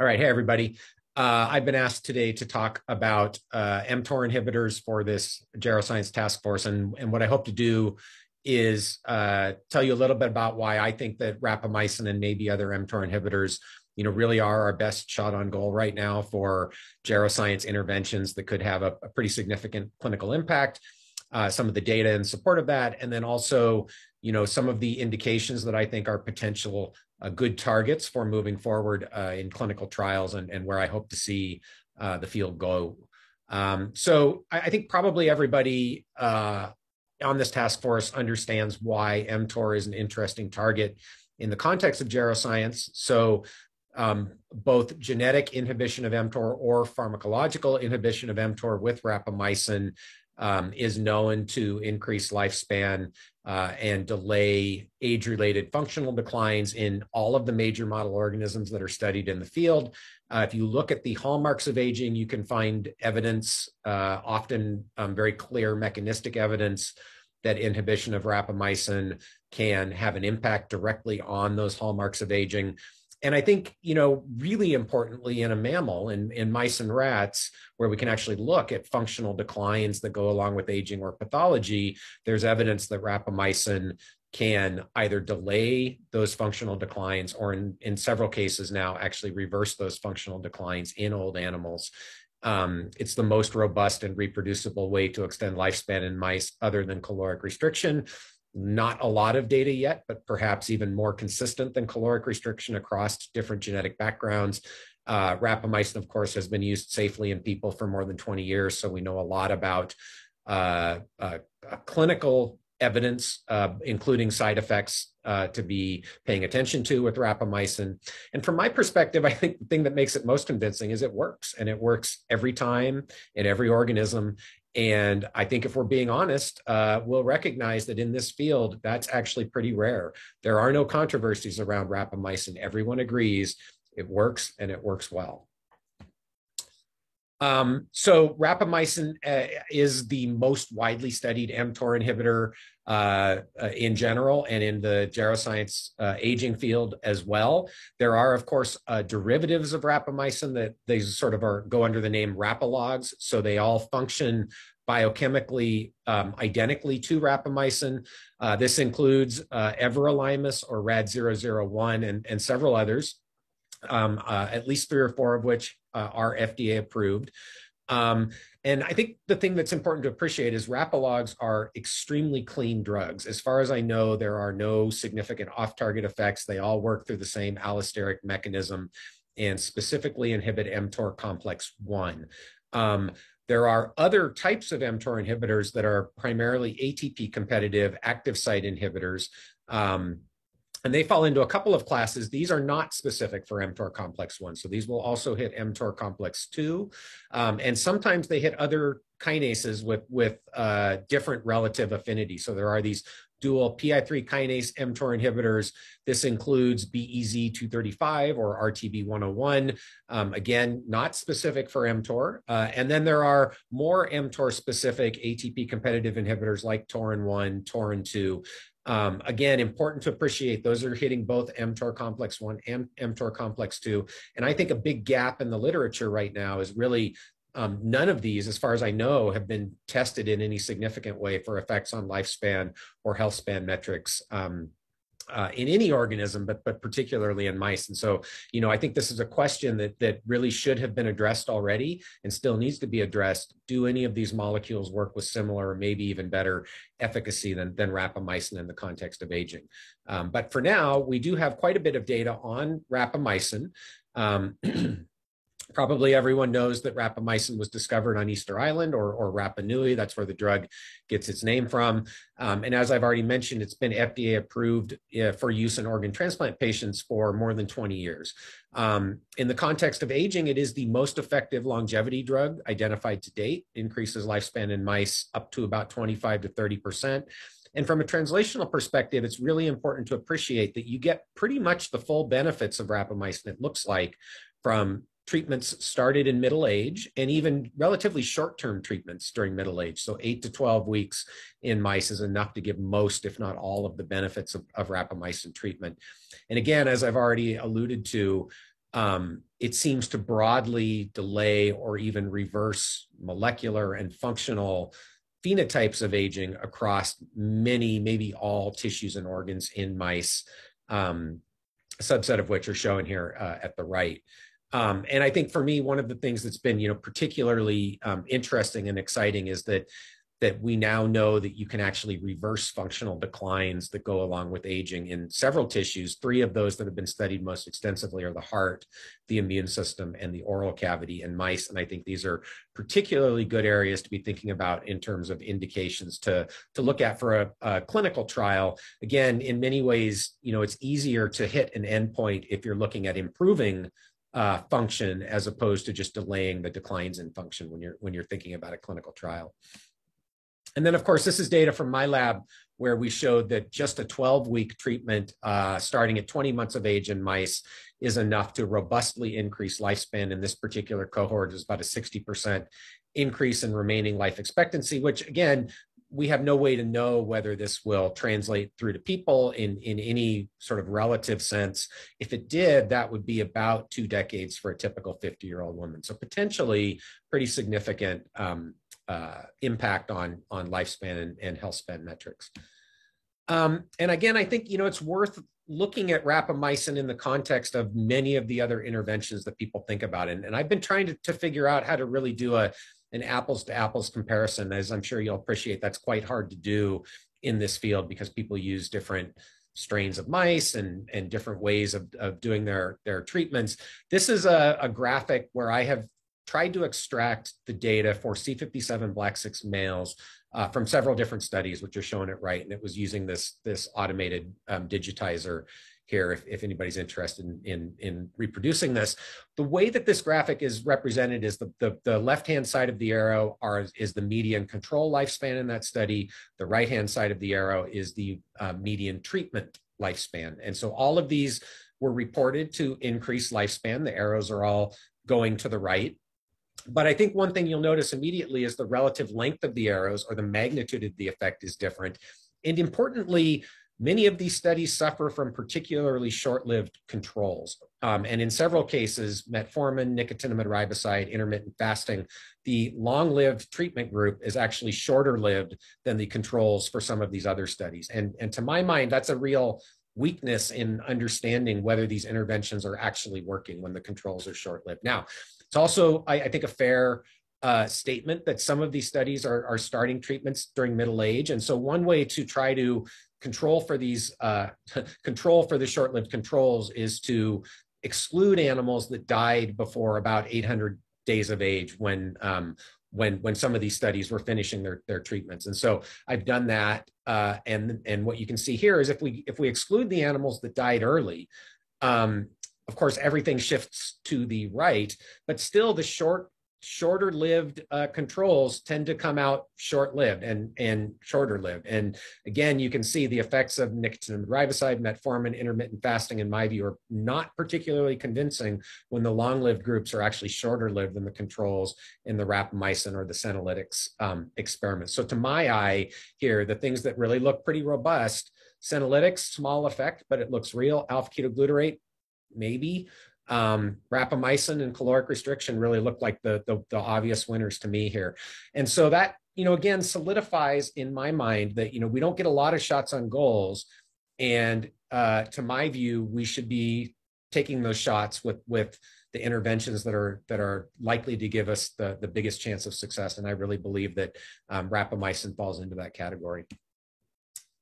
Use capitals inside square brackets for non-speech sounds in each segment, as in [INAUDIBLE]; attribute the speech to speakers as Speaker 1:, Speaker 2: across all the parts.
Speaker 1: All right, hey everybody. Uh, I've been asked today to talk about uh, mTOR inhibitors for this geroscience task force, and, and what I hope to do is uh, tell you a little bit about why I think that rapamycin and maybe other mTOR inhibitors, you know, really are our best shot on goal right now for geroscience interventions that could have a, a pretty significant clinical impact. Uh, some of the data in support of that, and then also, you know, some of the indications that I think are potential good targets for moving forward uh, in clinical trials and, and where I hope to see uh, the field go. Um, so I, I, think probably everybody uh, on this task force understands why mTOR is an interesting target in the context of geroscience. So um, both genetic inhibition of mTOR or pharmacological inhibition of mTOR with rapamycin um, is known to increase lifespan uh, and delay age-related functional declines in all of the major model organisms that are studied in the field. Uh, if you look at the hallmarks of aging, you can find evidence, uh, often um, very clear mechanistic evidence that inhibition of rapamycin can have an impact directly on those hallmarks of aging and I think, you know, really importantly in a mammal, in, in mice and rats, where we can actually look at functional declines that go along with aging or pathology, there's evidence that rapamycin can either delay those functional declines or in, in several cases now actually reverse those functional declines in old animals. Um, it's the most robust and reproducible way to extend lifespan in mice other than caloric restriction not a lot of data yet, but perhaps even more consistent than caloric restriction across different genetic backgrounds. Uh, rapamycin, of course, has been used safely in people for more than 20 years, so we know a lot about uh, uh, clinical evidence, uh, including side effects uh, to be paying attention to with rapamycin. And from my perspective, I think the thing that makes it most convincing is it works, and it works every time in every organism. And I think if we're being honest, uh, we'll recognize that in this field, that's actually pretty rare. There are no controversies around rapamycin. Everyone agrees it works and it works well. Um, so rapamycin uh, is the most widely studied mTOR inhibitor uh, uh, in general and in the geroscience uh, aging field as well. There are, of course, uh, derivatives of rapamycin that they sort of are go under the name rapalogs. So they all function biochemically um, identically to rapamycin. Uh, this includes everolimus or RAD001 and, and several others, um, at least three or four of which are FDA approved. Um, and I think the thing that's important to appreciate is rapalogs are extremely clean drugs. As far as I know, there are no significant off target effects. They all work through the same allosteric mechanism and specifically inhibit mTOR complex 1. Um, there are other types of mTOR inhibitors that are primarily ATP competitive active site inhibitors. Um, and they fall into a couple of classes. These are not specific for mTOR complex 1. So these will also hit mTOR complex 2. Um, and sometimes they hit other kinases with, with uh, different relative affinity. So there are these dual PI3 kinase mTOR inhibitors. This includes BEZ235 or RTB101. Um, again, not specific for mTOR. Uh, and then there are more mTOR specific ATP competitive inhibitors like Torin1, Torin2. Um, again, important to appreciate those are hitting both mTOR complex 1 and mTOR complex 2. And I think a big gap in the literature right now is really um, none of these, as far as I know, have been tested in any significant way for effects on lifespan or health span metrics. Um, uh, in any organism, but but particularly in mice. And so, you know, I think this is a question that that really should have been addressed already and still needs to be addressed. Do any of these molecules work with similar or maybe even better efficacy than than rapamycin in the context of aging? Um, but for now, we do have quite a bit of data on rapamycin. Um, [CLEARS THROAT] Probably everyone knows that rapamycin was discovered on Easter Island or, or Rapa Nui. That's where the drug gets its name from. Um, and as I've already mentioned, it's been FDA approved uh, for use in organ transplant patients for more than 20 years. Um, in the context of aging, it is the most effective longevity drug identified to date, increases lifespan in mice up to about 25 to 30 percent. And from a translational perspective, it's really important to appreciate that you get pretty much the full benefits of rapamycin, it looks like, from treatments started in middle age and even relatively short-term treatments during middle age. So eight to 12 weeks in mice is enough to give most, if not all of the benefits of, of rapamycin treatment. And again, as I've already alluded to, um, it seems to broadly delay or even reverse molecular and functional phenotypes of aging across many, maybe all tissues and organs in mice, um, a subset of which are shown here uh, at the right. Um, and I think for me, one of the things that's been, you know, particularly um, interesting and exciting is that that we now know that you can actually reverse functional declines that go along with aging in several tissues. Three of those that have been studied most extensively are the heart, the immune system, and the oral cavity in mice. And I think these are particularly good areas to be thinking about in terms of indications to, to look at for a, a clinical trial. Again, in many ways, you know, it's easier to hit an endpoint if you're looking at improving uh, function as opposed to just delaying the declines in function when you're when you're thinking about a clinical trial. And then, of course, this is data from my lab where we showed that just a 12 week treatment uh, starting at 20 months of age in mice is enough to robustly increase lifespan. In this particular cohort is about a 60% increase in remaining life expectancy, which again, we have no way to know whether this will translate through to people in, in any sort of relative sense. If it did, that would be about two decades for a typical 50 year old woman. So potentially pretty significant um, uh, impact on on lifespan and, and health span metrics. Um, and again, I think you know it's worth looking at rapamycin in the context of many of the other interventions that people think about. And, and I've been trying to, to figure out how to really do a an apples to apples comparison, as I'm sure you'll appreciate. That's quite hard to do in this field because people use different strains of mice and, and different ways of, of doing their, their treatments. This is a, a graphic where I have tried to extract the data for C57 black 6 males uh, from several different studies, which are showing it right. And it was using this, this automated um, digitizer here if, if anybody's interested in, in, in, reproducing this. The way that this graphic is represented is the, the, the left-hand side of the arrow are, is the median control lifespan in that study. The right-hand side of the arrow is the uh, median treatment lifespan. And so all of these were reported to increase lifespan. The arrows are all going to the right. But I think one thing you'll notice immediately is the relative length of the arrows or the magnitude of the effect is different. And importantly, many of these studies suffer from particularly short-lived controls. Um, and in several cases, metformin, nicotinamide riboside, intermittent fasting, the long-lived treatment group is actually shorter-lived than the controls for some of these other studies. And, and to my mind, that's a real weakness in understanding whether these interventions are actually working when the controls are short-lived. Now, it's also, I, I think, a fair uh, statement that some of these studies are, are starting treatments during middle age. And so one way to try to control for these, uh, [LAUGHS] control for the short-lived controls is to exclude animals that died before about 800 days of age when um, when when some of these studies were finishing their their treatments. And so i've done that uh, and and what you can see here is if we if we exclude the animals that died early um, of course, everything shifts to the right, but still the short, shorter lived uh, controls tend to come out short lived and, and shorter lived. And again, you can see the effects of nicotinamide riboside, metformin, intermittent fasting, in my view, are not particularly convincing when the long lived groups are actually shorter lived than the controls in the rapamycin or the senolytics um, experiments. So to my eye here, the things that really look pretty robust Senolytics, small effect, but it looks real. Alpha ketoglutarate, maybe. Um, rapamycin and caloric restriction really look like the, the, the obvious winners to me here. And so that, you know, again, solidifies in my mind that, you know, we don't get a lot of shots on goals. And uh, to my view, we should be taking those shots with, with the interventions that are that are likely to give us the, the biggest chance of success. And I really believe that um, rapamycin falls into that category.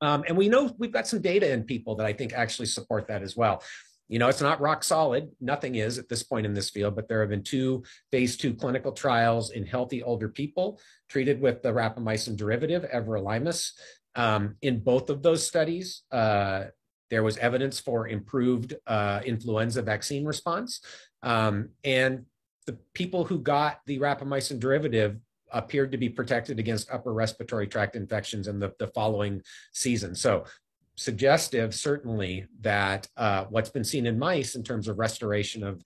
Speaker 1: Um, and we know we've got some data in people that I think actually support that as well. You know, it's not rock solid. Nothing is at this point in this field, but there have been two phase two clinical trials in healthy older people treated with the rapamycin derivative, everolimus. Um, in both of those studies, uh, there was evidence for improved uh, influenza vaccine response. Um, and the people who got the rapamycin derivative appeared to be protected against upper respiratory tract infections in the, the following season. So suggestive, certainly, that uh, what's been seen in mice in terms of restoration of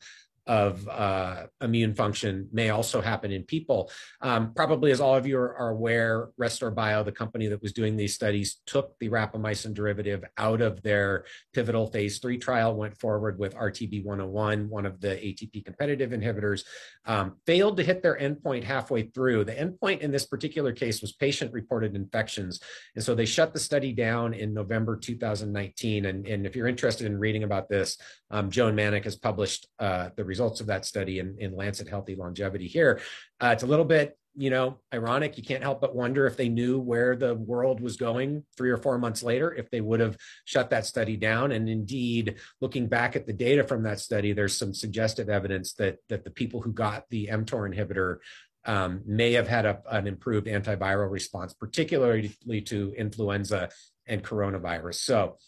Speaker 1: of uh, immune function may also happen in people. Um, probably, as all of you are, are, aware, resTORbio, the company that was doing these studies, took the rapamycin derivative out of their pivotal phase three trial, went forward with RTB101, one of the ATP competitive inhibitors, um, failed to hit their endpoint halfway through. The endpoint in this particular case was patient reported infections. And so they shut the study down in November 2019. And, and if you're interested in reading about this, um, Joan Mannick has published uh, the results of that study in, in Lancet Healthy Longevity here. Uh, it's a little bit, you know, ironic. You can't help but wonder if they knew where the world was going three or four months later, if they would have shut that study down. And indeed, looking back at the data from that study, there's some suggestive evidence that that the people who got the mTOR inhibitor um, may have had a, an improved antiviral response, particularly to influenza and coronavirus. So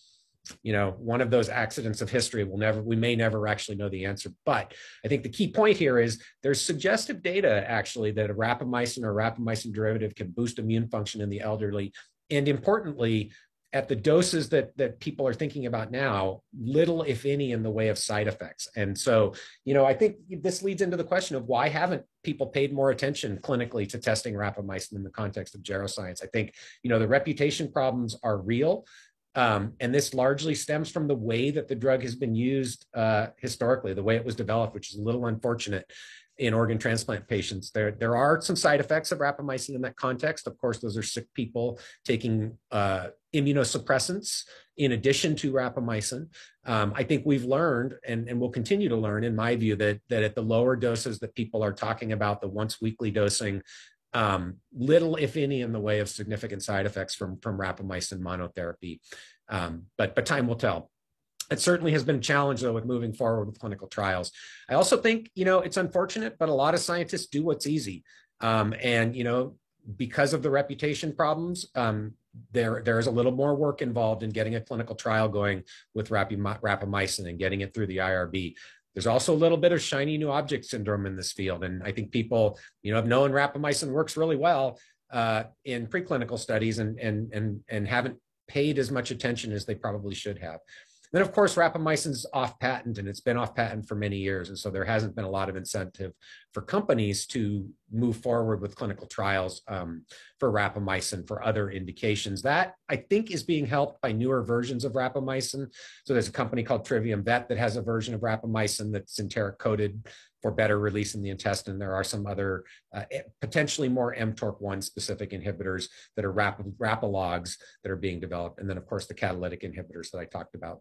Speaker 1: you know one of those accidents of history will never we may never actually know the answer. But i think the key point here is there's suggestive data actually that a rapamycin or rapamycin derivative can boost immune function in the elderly. And importantly at the doses that that people are thinking about now little if any in the way of side effects. And so you know i think this leads into the question of why haven't people paid more attention clinically to testing rapamycin in the context of geroscience? I think you know the reputation problems are real um, and this largely stems from the way that the drug has been used uh, historically, the way it was developed, which is a little unfortunate in organ transplant patients. There, there are some side effects of rapamycin in that context. Of course, those are sick people taking uh, immunosuppressants in addition to rapamycin. Um, I think we've learned and, and will continue to learn, in my view, that, that at the lower doses that people are talking about, the once weekly dosing, um, little, if any, in the way of significant side effects from, from rapamycin monotherapy. Um, but, but time will tell. It certainly has been a challenge, though, with moving forward with clinical trials. I also think, you know, it's unfortunate, but a lot of scientists do what's easy. Um, and, you know, because of the reputation problems, um, there there is a little more work involved in getting a clinical trial going with rapamycin and getting it through the IRB. There's also a little bit of shiny new object syndrome in this field. And I think people, you know, have known rapamycin works really well uh, in preclinical studies and, and, and, and haven't paid as much attention as they probably should have. Then, of course, rapamycin's off patent and it's been off patent for many years. And so there hasn't been a lot of incentive for companies to move forward with clinical trials um, for rapamycin for other indications. That I think is being helped by newer versions of rapamycin. So there's a company called Trivium Vet that has a version of rapamycin that's enteric coated for better release in the intestine. There are some other uh, eh, potentially more mTORC1 specific inhibitors that are rap- rapalogs that are being developed. And then, of course, the catalytic inhibitors that I talked about.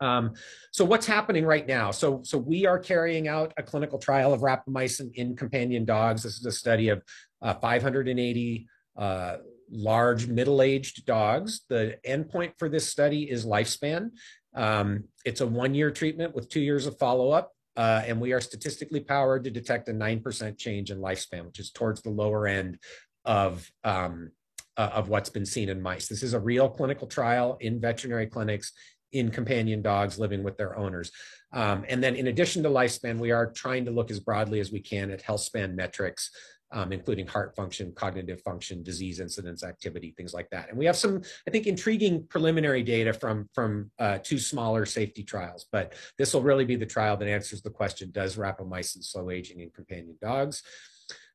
Speaker 1: Um, so what's happening right now? So, so we are carrying out a clinical trial of rapamycin in companion dogs. This is a study of uh, 580 uh, large middle-aged dogs. The endpoint for this study is lifespan. Um, it's a one-year treatment with two years of follow-up. Uh, and we are statistically powered to detect a 9% change in lifespan, which is towards the lower end of, um, uh, of what's been seen in mice. This is a real clinical trial in veterinary clinics in companion dogs living with their owners. Um, and then in addition to lifespan, we are trying to look as broadly as we can at health span metrics, um, including heart function, cognitive function, disease incidence, activity, things like that. And we have some, I think, intriguing preliminary data from, from uh, two smaller safety trials, but this will really be the trial that answers the question, does rapamycin slow aging in companion dogs?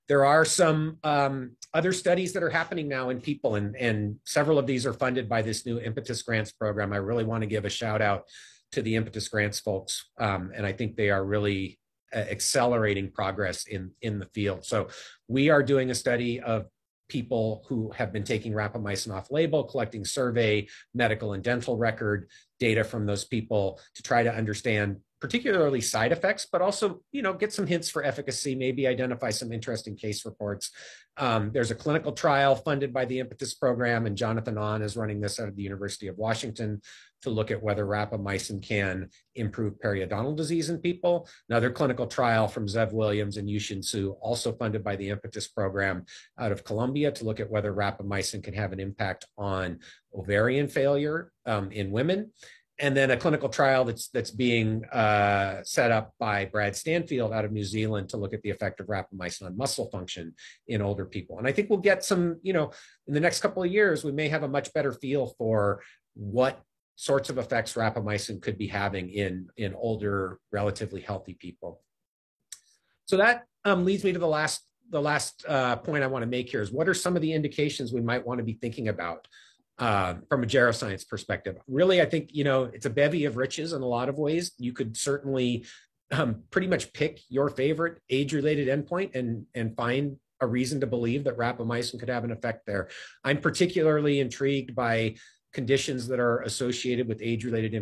Speaker 1: There are some um, other studies that are happening now in people, and, and several of these are funded by this new Impetus Grants program. I really want to give a shout out to the Impetus Grants folks, um, and I think they are really uh, accelerating progress in, in the field. So we are doing a study of people who have been taking rapamycin off label, collecting survey, medical and dental record data from those people to try to understand particularly side effects, but also, you know, get some hints for efficacy, maybe identify some interesting case reports. Um, there's a clinical trial funded by the Impetus program, and Jonathan An is running this out of the University of Washington to look at whether rapamycin can improve periodontal disease in people. Another clinical trial from Zev Williams and Yousin Suh, also funded by the Impetus program out of Columbia to look at whether rapamycin can have an impact on ovarian failure um, in women and then a clinical trial that's that's being uh, set up by Brad Stanfield out of New Zealand to look at the effect of rapamycin on muscle function in older people. And I think we'll get some, you know, in the next couple of years, we may have a much better feel for what sorts of effects rapamycin could be having in, in older, relatively healthy people. So that um, leads me to the last the last uh, point I want to make here is what are some of the indications we might want to be thinking about uh, from a geroscience perspective? Really, I think you know it's a bevy of riches in a lot of ways. You could certainly um, pretty much pick your favorite age-related endpoint and and find a reason to believe that rapamycin could have an effect there. I'm particularly intrigued by conditions that are associated with age-related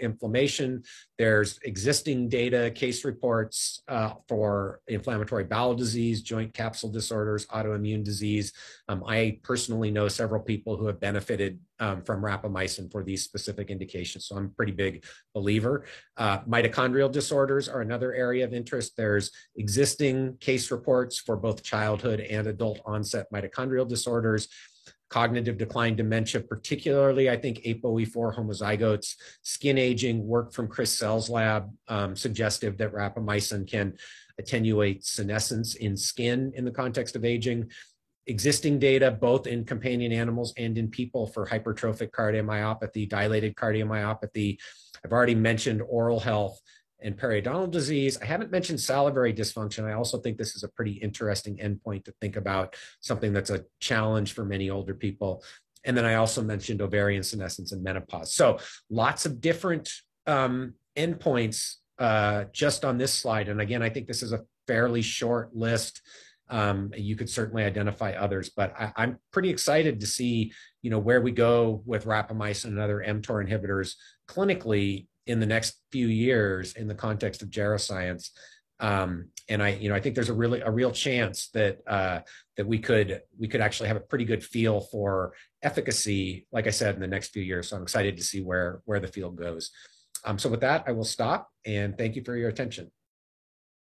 Speaker 1: inflammation. There's existing data, case reports uh, for inflammatory bowel disease, joint capsule disorders, autoimmune disease. Um, I personally know several people who have benefited um, from rapamycin for these specific indications. So I'm a pretty big believer. Uh, mitochondrial disorders are another area of interest. There's existing case reports for both childhood and adult onset mitochondrial disorders cognitive decline dementia, particularly, I think, ApoE4 homozygotes, skin aging, work from Chris Sell's lab, um, suggestive that rapamycin can attenuate senescence in skin in the context of aging. Existing data, both in companion animals and in people for hypertrophic cardiomyopathy, dilated cardiomyopathy. I've already mentioned oral health and periodontal disease. I haven't mentioned salivary dysfunction. I also think this is a pretty interesting endpoint to think about, something that's a challenge for many older people. And then I also mentioned ovarian senescence and menopause. So lots of different um, endpoints uh, just on this slide. And again, I think this is a fairly short list. Um, you could certainly identify others, but I, am pretty excited to see, you know, where we go with rapamycin and other mTOR inhibitors clinically in the next few years in the context of geroscience. Um, and I, you know, I think there's a really a real chance that uh, that we could we could actually have a pretty good feel for efficacy, like I said, in the next few years. So I'm excited to see where where the field goes. Um, so with that, I will stop and thank you for your attention.